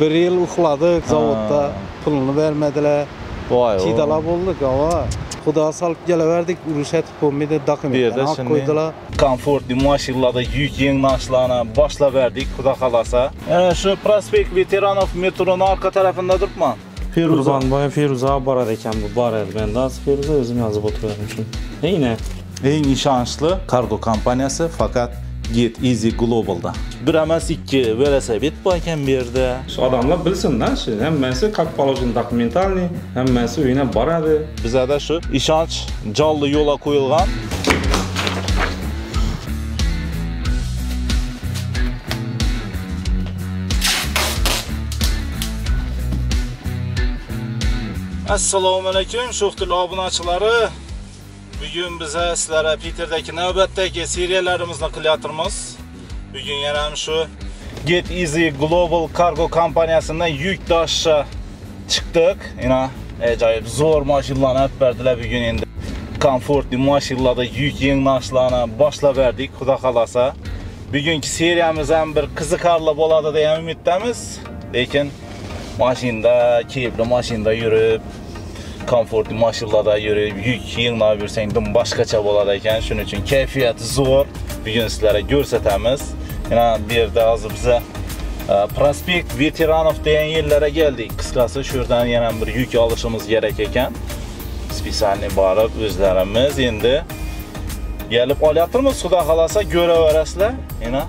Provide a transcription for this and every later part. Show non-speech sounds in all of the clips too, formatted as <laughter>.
Bir yıl uxladık zavodda, Ha. pulunu vermediler. Vay Çiğdala olduk ama Xuda salıp geleverdik, uruş etip olmaydı, Bir dokumentten yerde hak şimdi- koydular. Komfortli maşinlarda yük yengnaşlarına başla verdik Xudo kalasa. Yani şu Prospekt Veteranov metronun arka tarafında durma. Firuza. Qurbanboy Feruza borar ekan bu bor edi. Men az Feruza o'zim yozib o'tirganmishim. Eyni. Eng ishonchli kargo kompaniyasi faqat Get Easy Global'da. Bir emas ikki velosiped bor ekan bu yerda. Shu odamlar bilsin-da, shu hammasi как положен dokumentalniy, hammasi uyina boradi. Bizada shu ishonch jonli yo'lga qo'yilgan. Assalomu alaykum, Sho'xtil obunachilari. Bugun biz sizlarga Piterdagi navbatdagi seriyalarimizni qilyapmiz. Bugun yana ham shu Get Easy Global Cargo kompaniyasidan yuk tashishga chiqdik. Yana ajoyib zo'r mashinalarni olib berdilar bugun endi. Komfortli mashinalarda yuk yengnaşlarni boshlab berdik, xudo xolasa. Bugungi seriyamiz ham bir qiziqarli bo'ladi degan umiddamiz. Lekin mashinada, keyifli mashinada yurib, komfortli mashinalarda yurib, yuk yig'nab yursang boshqacha bo'ladi ekan. Shuning uchun kayfiyati zo'r. Bugun sizlarga ko'rsatamiz. Yana bu yerda hozir biza e, Prospekt Veteranov degan yerlarga keldik. Qisqasi shu yerdan yana bir yuk olishimiz kerak ekan. специальный borib o'zlarimiz endi kelib olyapmiz. Xudo xohlasa ko'raverasizlar. Yana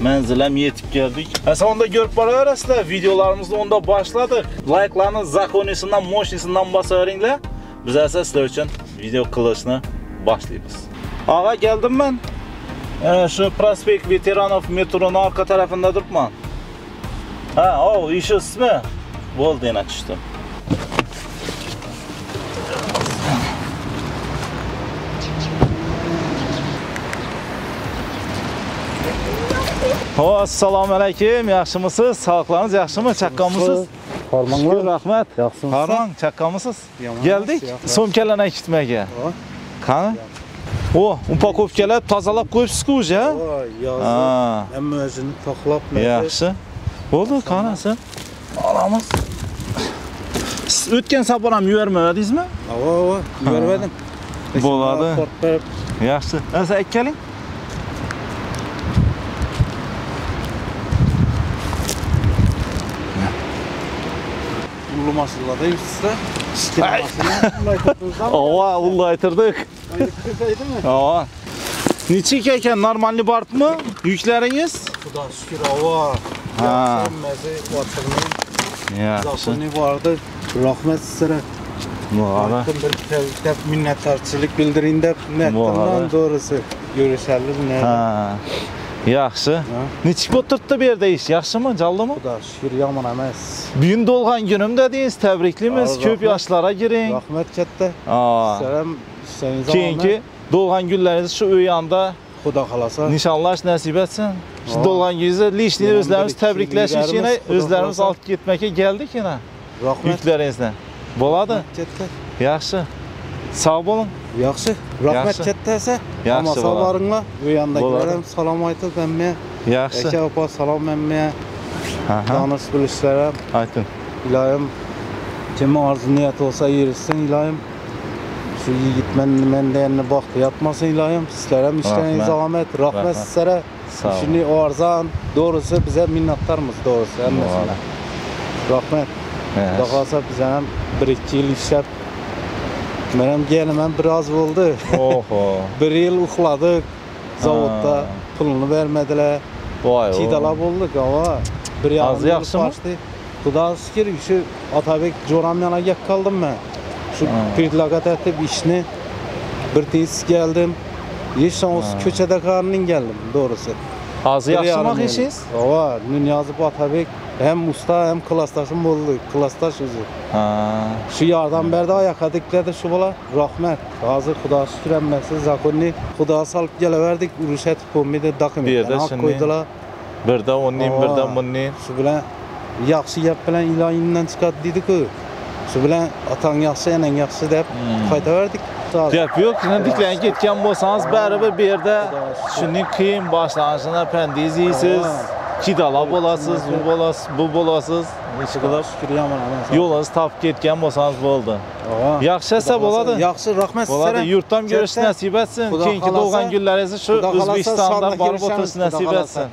manzilam yetib keldik. Asa onda ko'rib boraverasizlar. Videolarimizni onda boshladik. Like'larni zakonisidan, moshnisidan bosaveringlar. Biz esa sizlar uchun video qilishni boshlaymiz. Og'a keldim men. Ana shu Prospekt Veteranov metroning orqa tarafida turibman. Ha, o, ish ismi. Bo'ldi, yana tushdim. Ho, assalamu alaykum. Yaxshimisiz? Sog'liqlaringiz yaxshimi? Chaqqonmisiz? Farmonlar. Rahmat. Yaxshimisiz? Farmon, chaqqonmisiz? Keldik. Somkalarni kitmaga. Qani? O, oh, upakovkalar tozalab qo'yibsiz-ku o'zi, ha? Yo'q. Hamma o'zini toqlab Yaxshi. Bo'ldi, qanasi? Olamiz. O'tgan safar ham yubormadingizmi? Yo'q, yo'q, yubormadim. Bo'ladi. Yaxshi. Asa ikkaling? Ulu mashinalarda yursizlar. <laughs> Kichkina mashina. Bunday ko'pimizdan. Ova, ullaytirdik. Ko'paydimi? Ova. Nechika ekan normalniy boribmi? Yuklaringiz? Xudo shukr, avo. Ha. Hammasi ochiqni, Yaxshi. bordi. Rahmat sizlarga. Hakkım bir tebrik minnettarchilik bildiring deb Bo'ladi. doğrusu görüşerli ne? Ha. Yaxshi. Nechik bo'lib turibdi bu yerda ish? Yaxshimi? Jallimi? Xudo shukr yomon emas. Kunim dedingiz, tabriklimiz. Rahmat. Ko'p yoshlarga giring. Rahmat katta. Aa. Sizlar ham ishlayingiz Keyingi to'lg'an kunlaringiz shu uy yonida Xudo xolasa. nishonlash nasib etsin. Shu Aa. to'lg'an kuningizni lishni Yana o'zlarimiz bir ikki tabriklash yil uchun ilgarimiz, Xudo o'zlarimiz xohlasa. Olib ketmakka keldik yana. Rahmat. Yuklaringizdan. Bo'ladi? Katta. Yaxshi. Sog' bo'ling. Yaxshi. Rahmat Yaxshi. katta esa. Yaxshi Amma bo'ladi. sog'laringlar. Bu yandagilar Bo'ladi. ham salom aytib hamma. Yaxshi. Aka opa salom hamma. Aha. Tanish bilishlar ham. Ayting. iloyim kim orzu niyat olsa yurishsin iloyim shu yigit men menda endi baxti yotmasin iloyim sizlar ham ishlaringiz Rahmat. omat rahmat Rahmat. sizlarga Sağ olun. shuni arzon doğrusu bize minnatdormiz doğrusu hammasine rahmat xudo xohlasa biz ham bir ikki yil ishlab kelim ham biroz bo'ldi Oho. <laughs> bir yil uxladik zavodda Ha. pulini vermediler Voy. Çiğdala bulduk ama bir Az yaxşı mı? Xudo şükür şu Atabek Joram yana gap kaldım ben. Şu predlagat etip işini bir tez geldim. Hiç şans köçede karnın geldim doğrusu. Bir yalan ishingiz? yani. Ova, Niyazıp Atabek hem usta hem klastaşım oldu. Klastaş özü. Ha. Şu yardan berdi ayaka dikledi şu bola. Rahmet. Hazır Xudo şükür emmesi zakonni. Xudo salıp geleverdik. Uruş etip olmaydı. Bir hak şimdi- koydular. Birdan o'nning, Ova. birdan bunning. Shu bilan yaxshi gap bilan iloyingdan chiqadi deydi-ku. Shu bilan otang yaxshi, enang yaxshi deb Hmm. qaytaverdik. Gap yo'q, diklanib ketgan bo'lsangiz baribir bu yerda shunday qiyin boshlanishini apandis yeysiz. Kidala bolasız, bu bolasız, bu Şükür yaman aman. yolunuz tapıb getgan bolsanız bo'ldi. Hesab bo'ladi. Yaxşı, rahmet Bo'ladi, yurtdan Cəbdə- nəsib etsin. Özbekistanda sağda barıb görüşəmiz, otursun Xudo nəsib xalasa. etsin.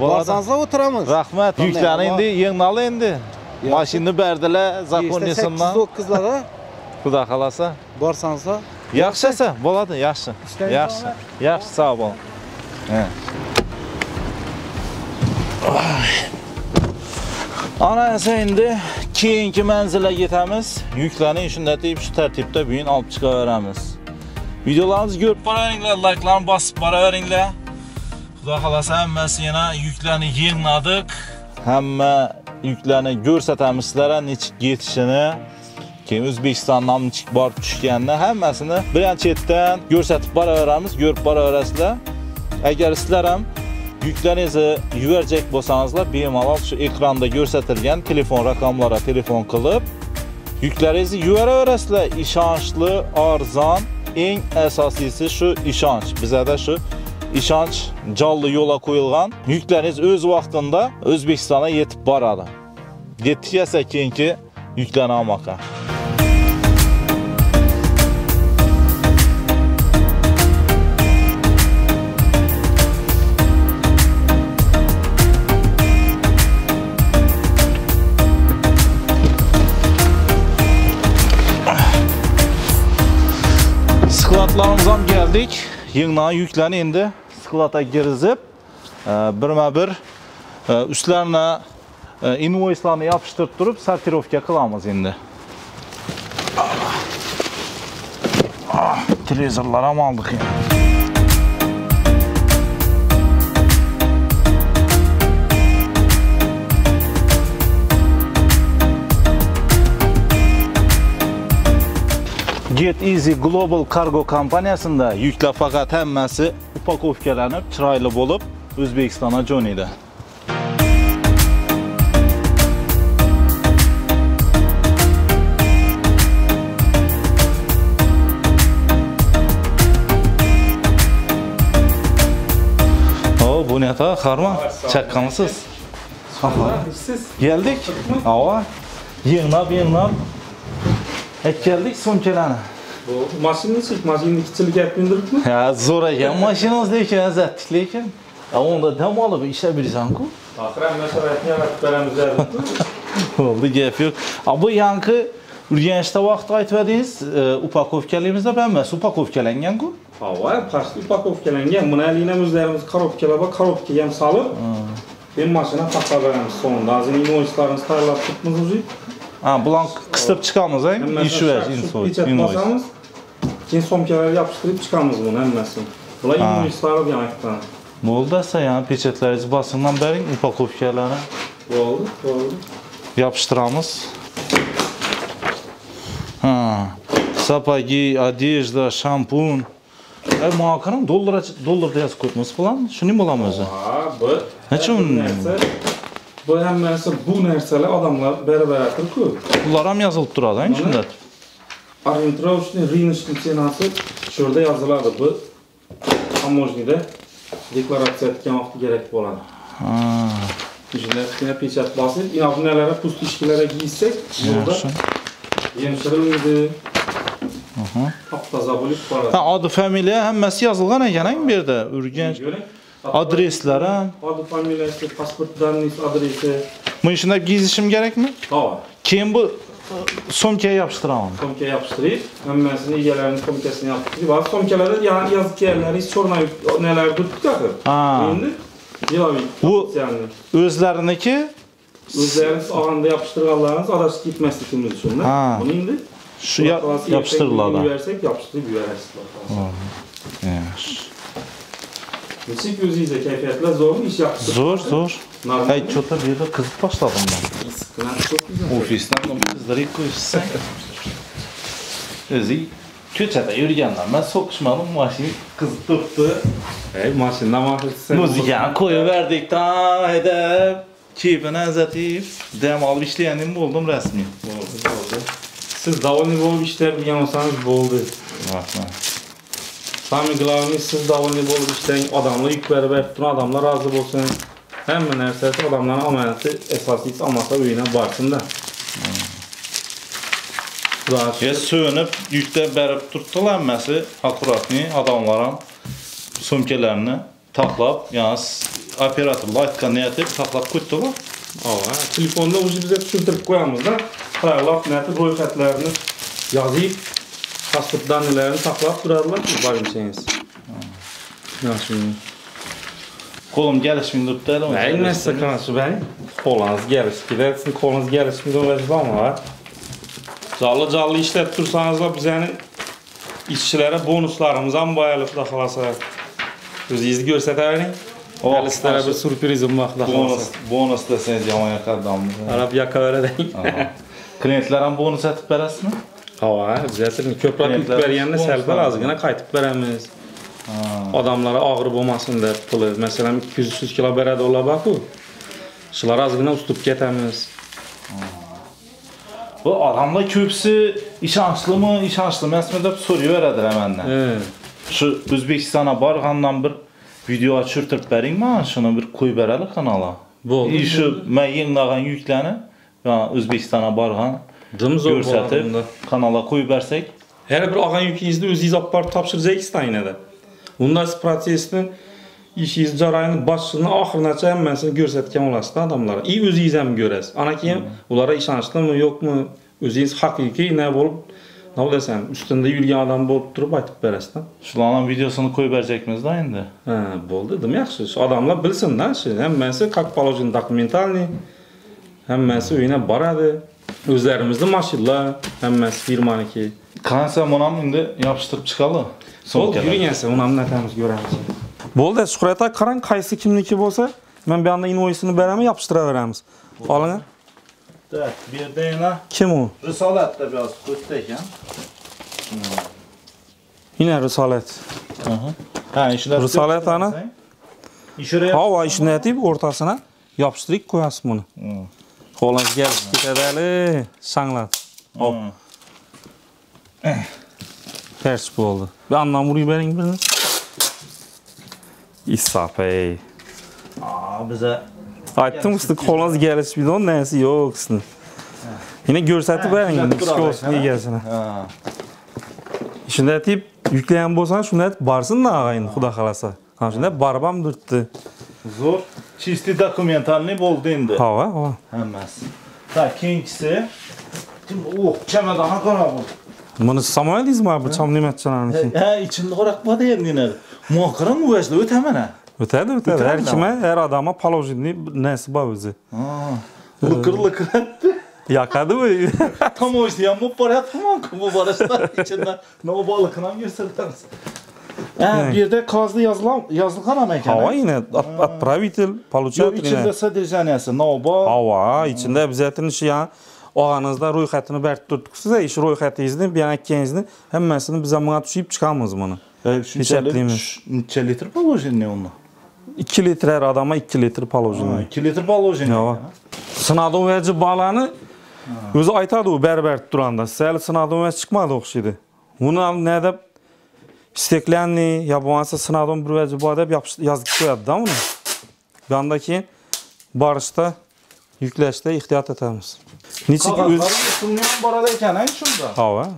Bo'ladi. Barsanızda oturamız. Rahmat. Amma- indi yığnalı indi. Maşını bərdilər İşte Zakonyasından. 809'lara Xudo xalasa. barsanızda. Yaxşı hesab bo'ladi, yaxshi. Yaxşı, sağ ol. Hə. Ana esa indi keyingi mənzilə getamiz. Yüklərini shunday deyib shu tartibda bu gün olib chiqaveramiz. Videolarimizni ko'rib boraveringlar, like'larni bosib boraveringlar. Xudo xolasa hammasi yana yüklarni yig'nadik. Hamma yüklarni ko'rsatamiz sizlarga nechik yetishini. Keyin O'zbekistondan nechik borib tushganini hammasini birinchi chetdan ko'rsatib boraveramiz, ko'rib boraverasizlar. Agar sizlar ham yuklaringizni yuvarjak bo'lsangizlar, bemalol shu ekranda ko'rsatilgan telefon raqamlariga telefon qilib yuklaringizni yuvaraverasizlar. Ishonchli, arzon, eng asosiysi shu ishonch. Bizada shu ishonch jonli yo'lga qo'yilgan. Yuklaringiz o'z vaqtida O'zbekistonga yetib boradi. Yetkazsa keyingi Skladlarımıza ham geldik. Yığınan yüklerini endi sklada girizib, e, birma bir e, üstlerine invoice'larni yapıştırıp durup sortirovka qilamiz endi. Ah, Televizorlar ham oldik endi. Get Easy Global Cargo kompaniyasında yüklər faqat hammasi upakovkalanib, chiroyli bo'lib O'zbekistonga jo'naydi. O, bu ne ta? Harman. Çaqqanmısınız? Siz Geldik. Ava. Yığnab, yığnab. Hep geldik so'mkalarni. bu mashinani mashinani kichilga gap mindiribmi? Ha, zo'r ekan mashinangiz lekin azatdik lekin. Unda dam olib ishlab bersan-ku. Axir hamma sharoitni yaratib beramiz. <laughs> Bo'ldi, gap yo'q. Bu yangi Urganchda vaqt aytmadingiz, upakovkalarimizda emas, upakovkalangan-ku. Hava pastki upakovkalangan. Buni alina o'zlarimiz korobkalar bor, korobkaga ham solib, ben mashina taqib beramiz sonunda. Hozir invoicelarimizni tayyorlab turibmiz o'zi. Ha, bularni qisib chiqamiz, ha? Ish va Pechat invoice. bosamiz. Keyin somkalarga yopishtirib chiqamiz buni hammasini. Bular Ha. invoicelar demakdan. Bo'ldi, asa yani pechatlaringizni bosingdan bering, upakovkalarni Bo'ldi, bo'ldi. yapıştıramiz. Ha. Sapagi, одежда, shampun. Ay, mana qarang, dollar dollarda yozib qo'yibmiz bularni. Shuning bo'lami o'zi? Ha, bu Nechun? bu narsa bu hammasi bu narsalar odamlar beraveradi-ku. Bular ham yozilib turadi, ha, shunda. Ориентировочный рыночный ценасы şurada yazıladi. Bu taможнida deklaratsiya etgan vaqti kerak bo'ladi. Ha. Shunda kichkina pechat bosib, inabunalara pustishkilarga giysak, yo'lda adi familiya hammasi yozilgan ekan bu yerda urganch adreslar ham odi familiyasi pasportlarni adresi. Buni shunday kiyizishim kerakmi to'g'ri keyin bu somkaga yopishtiramiz somkaga yopishtirib hammasini egalarini somkasini yopishtirib va somkalarda yozib kelganlaringiz so'rmay nalar turibdi axir endi bu o'zlariniki o'zlaringiz og'anda yapıştırganlarınız adashib ketmasligimiz uchun. da. Ha. Buni endi shu ya- yopishtiriladi. Yuvarsak yapıştırıp yuvarasiz. Yaxshi. Nechik o'zingizga kayfiyatlar zo'rmi ish yapıştırib? Zo'r, zo'r. Normal. Hay, cho'ta bu yerda qizib boshladim men. Issiqqina çok güzel. Ofisdan qizdirib qo'yishsang. O'zi ko'chada yurganlar, men so'qishmadim, mashina qizib turibdi. Ey maşindan mahsus. Muzikani qo'yiverdik, tan haydab, keyfini azatib, dam olib ishlagandim bo'ldim rasmiy. Bo'ldi, bo'ldi. Siz довольный bo'lib ishlaydigan bo'lsangiz bo'ldi. Rahmat. Самое главное siz довольный bo'lib ishlang, odamlar yuk berib berib turib, odamlar rozi bo'lsin. Həmmə nərsəsi adamların əməliyyatı əsaslısı amasa öyünə barsın da. Xudahaşır. Ya sönüb yükdə bərib tutdular əmməsi akkuratni adamların sumkələrini taxlab, yəni s- operator laytka niyətib taxlab qoydular. Aa, telefonda ucu bizə düşürdürüb qoyamız da. Xəyallat nəti royxətlərini yazıb, pasport danələrini saxlab durarlar ki, barın şeyiniz. Yaxşı. Kolum gəlişmində tutdu. Bəy, nəsə qanaşı bəy? Kolunuz gəliş, gedərsin, kolunuz gəlişmində olacaq ama var. Canlı canlı işlət dursanız da o'zingizni ko'rsatavering oh, hali sizlarga bir syurprizim bor xudo bonus bonus desangiz yomon yoqadi qarab yoqaveradi klientlar ham bonus aytib berasizmi ha обязательно ko'proq yutib berganda sal bir ozgina qaytib beramiz. Odamlar og'ir bo'lmasin deb puli. Masalan ikki yuz uch yuz kilo beradi ular borku shular ozgina ustib ketamiz. Bu odamlar ko'pisi ishonchlimi ishonchli emasmi deb so'rayveradilar mandan şu o'zbekistona borgandan bir video açırtırıp bering mi? shuni bir qo'yib beraylik kanalga bo'ldi. И shu man yig'lagan yuklarni o'zbekistona borgan ko'rsatib kanala qo'yib bersak. Yana bir olgan yukingizni o'zingiz olib borib topshirsangiz aynada unda siz protsessni ishingizni jarayonni boshidan oxirigacha hammasini ko'rsatgan olasizda odamlar. И o'zingiz ham ko'rasiz. Ana keyin hmm. ularga ishonchlimi yo'qmi? O'zingiz haqiqiy na bo'lib nima bilasan ustinda yurgan odam bo'lib turib aytib berasizda shularni videosini qo'yib berjakmizda endi ha bo'ldi nima yaxshi shu odamlar bilsinda shu hammasi как положено документальный hammasi o'ynab boradi o'zlarimizni mashinalar hammasi firmaniki qansa bunam endi yopishtirib chiqadi bo'ldi yuring asa uni anaqamiz ko'ramiz bo'ldi shuhrat aka qarang qaysi kimniki bo'lsa man bu yoqdan invoysini beraman yopishtiraveramiz olinglar Evet, bir de yine Kim o? Risalet de biraz kötüyken. Yine Risalet. Ha, işler Risalet ana. İşire Hava işini etib ortasına yapışdırıb qoyasın bunu. Qo'lingiz gəlib ketadili, sanglat. Hop. Ters bo'ldi. Bir andan vurib bering birini. İsap ey. Aa, bize Aytdım usta qo'lingiz gəlishmidi, onun nəsi yo'q sizin. Yine görsətib bering olsun hə? egasini. ha. Shunda aytib, yükləyen bolsan, shunda aytib barsın da ağayın, xudo xalasa. Ha shunda barbam durtdi. Zor. Çisti dokumentalni oldu indi. Hava, hava. Hemes. Ta. Şimdi oh çemedana kara bu. Bunu samoyadingizmi bu çam nematchalarniki? Ha bırakmadı yine. Muhakkara mı vəzli öt hemen ha. Ötədi, ötədi. Ötədi Hər mi? kimə, hər adama palovjinli nəsi var özü. Lıkır lıkır etti. Yakadı mı? <laughs> Tam o işte ya bu para tamam ki bu barışta içinde ne o balıkına gösterdiler. Ha, Evet. bir de kazlı yazılan yazılkan mekanı. Hava yine at, отправитель, Yok получатель içinde yine. sadece Nova. Hava, içində bizətin işi yəni Ağanızda royxətini bərk tutduqsuzsa, iş royxətinizin, bir yana ikinizin həmməsini bizə buna düşüb çıxamız bunu. Hesaplayayım. Neçə litr balojin ne onunla? 2 litr hər adama 2 litr palovjini. 2 litr balojin. Hava. Sınadığım vəci balanı özü aytadı o bər-bər duranda. Səli sınadığım vəci çıxmadı oxşuydu. Bunu nədə isteklenli, ya bu ansa sınadığım bir vəci bu adab yazdı koyadı da bunu. Bir anda ki barışda yükləşdə ihtiyat etəmiz. Niçin ki öz ısınmayan baradayken en şunda. hava.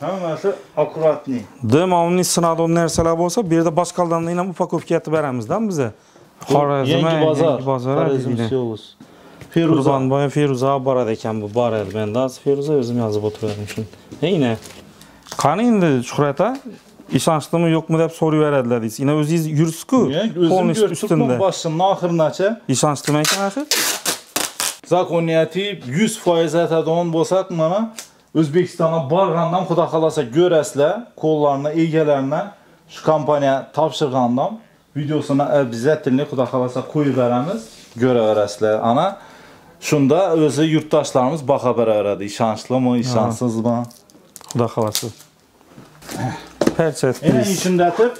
Hemen akuratni. Devamlı sınadığım nərsələr bolsa, bir də başqalardan da ilə upakovka etib verəmizdən bizə. Xorazmə, Yengi bazar. Yengi bazara Xorazm deyilir. Siyolus. Firuza. Qurban boyu Firuza barad ekan bu bar edi. Az Firuza özüm yazıb oturardım şunu. Yine. Qani indi Şuhrata işançlı mı yok mu deb. Yine özünüz yürüsku. Ya gözüm Polun gör tutmam üstünde. başının ahırınaça. İşançlı mekan axı. Zakoniyeti 100% ətədon bolsaq mana O'zbekistonga borgandan xudo xolasa ko'rasizlar, qo'llarini egalarini shu kompaniya topshirgandan videosini e, обязательно xudo xolasa qo'yib beramiz, ko'raverasizlar. Ana shunda o'zi yurtdoshlarimiz baho beraveradi, ishonchlimi, ishonchsizmi? Xudo xolasa. Perchet. Endi ishimdatib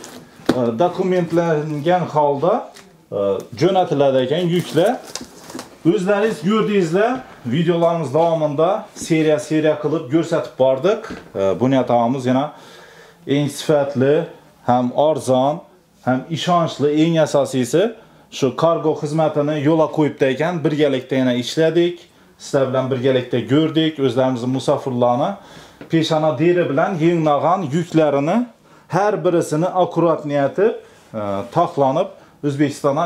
e, dokumentlangan holda e, jo'natiladi ekan yuklar. O'zlaringiz ko'rdingizlar, videolarimiz davomida seriya seriya qilib ko'rsatib bordik bunyat og'amiz yana eng sifatli ham arzon ham ishonchli eng asosiysi shu kargo xizmatini yo'la qo'yibdi ekan birgalikda yana ishladik sizlar bilan birgalikda ko'rdik o'zlarimizni musofirlarni Peşana deri bilan yig'nagan yuklarini har birisini akkuratniyatib e, taxlanib o'zbekistonga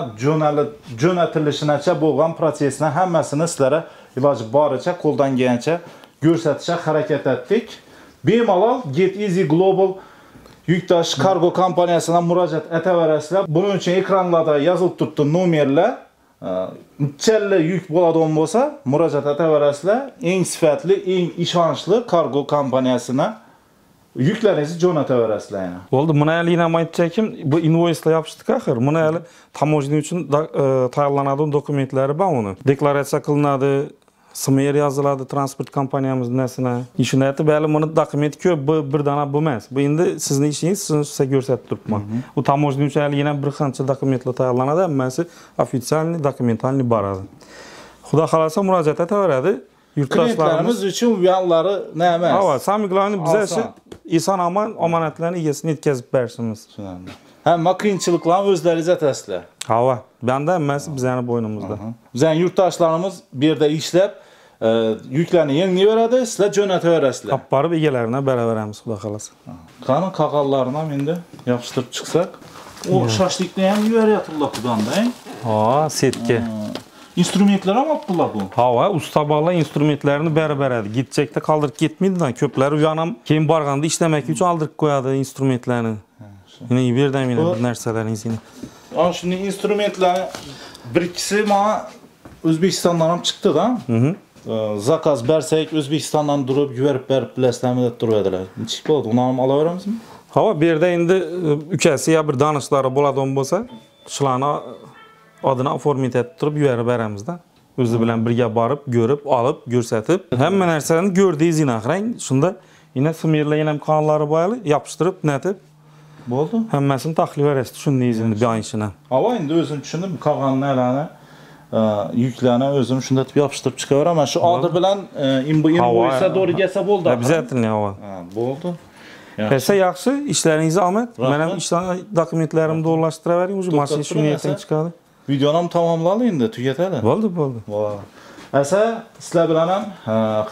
jo'natilishinacha bo'lgan protsessni hammasini sizlarga iloji boricha qo'ldan kelgancha ko'rsatishga harakat etdik. Bemalol get easy global yuk tashish kargo kompaniyasidan murojaat etaverasizlar. Buning uchun ekranlarda yozilib turibdi nomerlar. Nechalla yuk bo'ladigan bo'lsa murojaat etaverasizlar. Eng sifatli eng ishonchli kargo kompaniyasini yuklaringizni jo'nataverasizlar yana. Bo'ldi, mana hali ham aytchakim, bu invoyslar yopishdik axir. mana hali таможня uchun e, tayyorlanadigan dokumentlari bor uni. Deklaratsiya qilinadi, smer yoziladi transport kompaniyamiz nasina. Shuni aytib, hali buni dokument ko'p, bu bir dona bo'lmas. Bu endi sizni ishingiz, sizni sizga ko'rsatib turibman. U hali yana bir qancha dokumentlar tayyorlanadi, hammasi ofitsialniy, dokumentalniy boradi. Xudo xolasa murojaat etaveradi. Yurtdoshlarimiz uchun bu yoqlari nima emas sami glani bize Oson. shu eson omon omonatlarni egasini yetkazib berishimiz. Tushunarli. hamma qiyinchiliklarni o'zlaringiz atasizlar Hava, banda hammasi bizani bo'ynimizda. bizani yurtdoshlarimiz bu yerda ishlab yuklarni yenglayveradi sizlar jo'nataverasizlar Olib borib egalarini beraveramiz, xudo xolasa. qani qaqallarini ham endi yopishtirib chiqsak o shashlikni ham yuvaryaptilar qudanda Ha, setga. instrumentlar ham olibdilar bu Hava, usta bolalar instrumentlarini berib beradi. Gitchakda qoldirib ketmaydi-da. Ko'plari u yoqni ham keyin borganda ishlamak uchun oldirib qo'yadi instrumentlarni. Yine berdim yine Bu- bir narsalaringizni. ana shunday instrumentlarni bir ikkisi mana o'zbekistondan ham chiqdida Mhm. E, zakaz bersak o'zbekistondan turib yuvarib berib bilasizlarmi deb turadilar nechik bo'ladi uni ham olaveramizmi Hava bu yerda endi e, ukasi ya bir danishlari bo'ladigan bo'lsa, shularni adini oformit etib turib yuborib beramizda. O'zi bilan birga borib, ko'rib, olib, ko'rsatib, hamma narsani ko'rdingiz qarang. Shunda yana smerlar ham qonlari bo'yali yopishtirib, netib, bo'ldi hammasini tahlil berasiz, tushundingiz endi bu ishini. Ava endi o'zim tushundim qolgan nalarni e, yuklarni o'zim shunda deb yopishtirib chiqaveraman shu oldi bilan e, invoysa to'g'ri kelsa bo'ldi Обязательно bo'ldi Kelsa yaxshi, ishlaringiz omad. Men ham ishlarni dokumentlarimni to'g'irlashtiravering, o'zi mashina shuni ertaga chiqadi. videoni ham tamomladi endi tugatadi Bo'ldi, bo'ldi. Asa sizlar bilan ham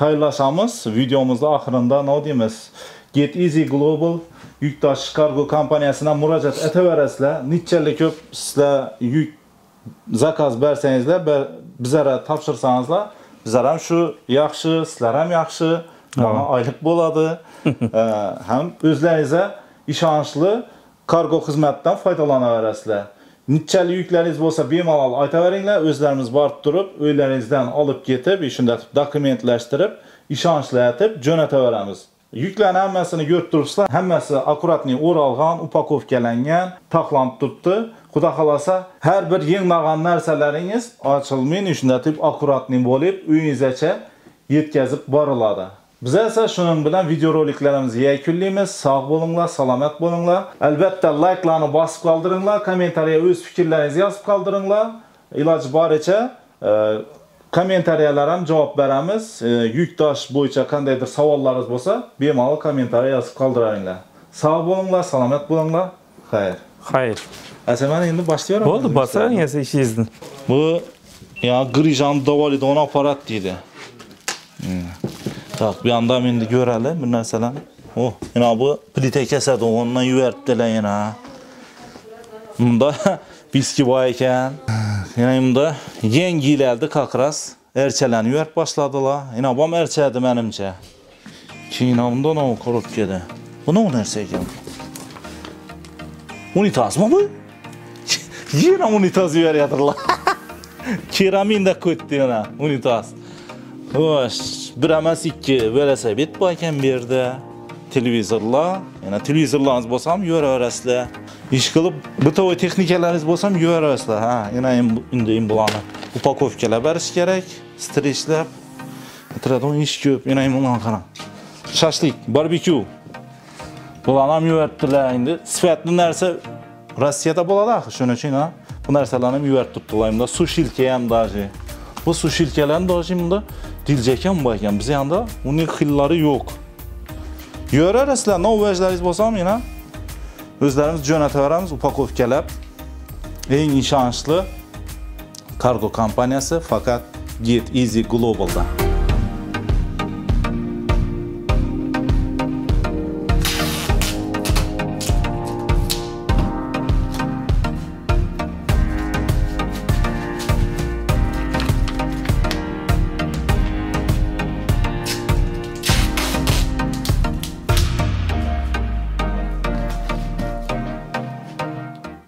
xayrlashamiz videomizni oxirida nima deymiz get easy global yuk tashish kargo kompaniyasidan murojaat etaverasizlar nechalik ko'p sizlar yuk zakaz bərsənizdə bə, bizlərə tapşırsanızla bizlərəm şu yaxşı, sizlərəm yaxşı, bana aylıq boladı. ə, <laughs> həm özlərinizə işanışlı kargo xidmətindən faydalana verəsizlər. Niçəli yükləriniz bolsa bemalal ayta veringlər, özlərimiz barıb durub, öylərinizdən alıb getib, işindətib, dokumentləşdirib, işanışlı ətib, cönətə verəmiz. Yuklarni hammasini ko'rib turibsizlar hammasi akkuratniy o'ralgan upakovkalangan taxlanib turibdi xudo xolasa har bir yengmagan narsalaringiz ochilmay shunday deb akkuratniy bo'lib uyingizgacha yetkazib boriladi. Biz esa shuning bilan videoroliklarimizni yakunlaymiz. Sog' bo'linglar salomat bo'linglar. Albatta layklarni bosib qoldiringlar kommentariya o'z fikrlaringizni yozib qoldiringlar. Iloji boricha e, kommentariyalar javob beramiz E, yuk tashish bo'yicha qandaydir savollaringiz bo'lsa bemalol kommentariya yozib qoldiringlar sog' bo'linglar salomat bo'linglar xayr Xayr. asa mana endi boshlayveraman Bo'ldi, esa ishingizni. bu ya grijani davolaydigan apparat deydi tak bu yoqda ham endi ko'rali bir narsalarni oh yana bu plita kesadi ondan yuvaribdilar yana bunda <laughs> Biskivay ekan yanımda yengilerdi kakras erçeleniyor başladılar. Yine bam erçeledi benimce. Çiğnamda o korup gedi. Bu ne on erçeği Unitaz mı bu? <laughs> Yine unitazı veriyorlar. <laughs> Keramin de kötü yana unitaz. Hoş, bir emas ikki verese bitbakken bir de televizorla, yana televizorlarınız bolsam yo'raverasizlar. Ish qilib bытовой texnikalaringiz bo'lsa ham yuraverasizlar. Ha yana endi bularni upakovkalab berish kerak strichlab turadigan ish ko'p yana em bularni qarang. Shashlik barbekyu. Bularni ham yuvaribdilar endi sifatli narsa rossiyada bo'ladi axir shuning uchun bu narsalarni ham yuvarib turibdilar bunda sushilka ham даже bu sushilkalarni даже bunda diljak ham bor ekan biz yanda uning xillari yo'q. Yuraverasizlar novvajlaringiz bo'lsa ham yana Özlerimiz o'zlarimiz jo'nataveramiz upakovkalab eng ishonchli kargo kompaniyasi faqat get easy globaldan.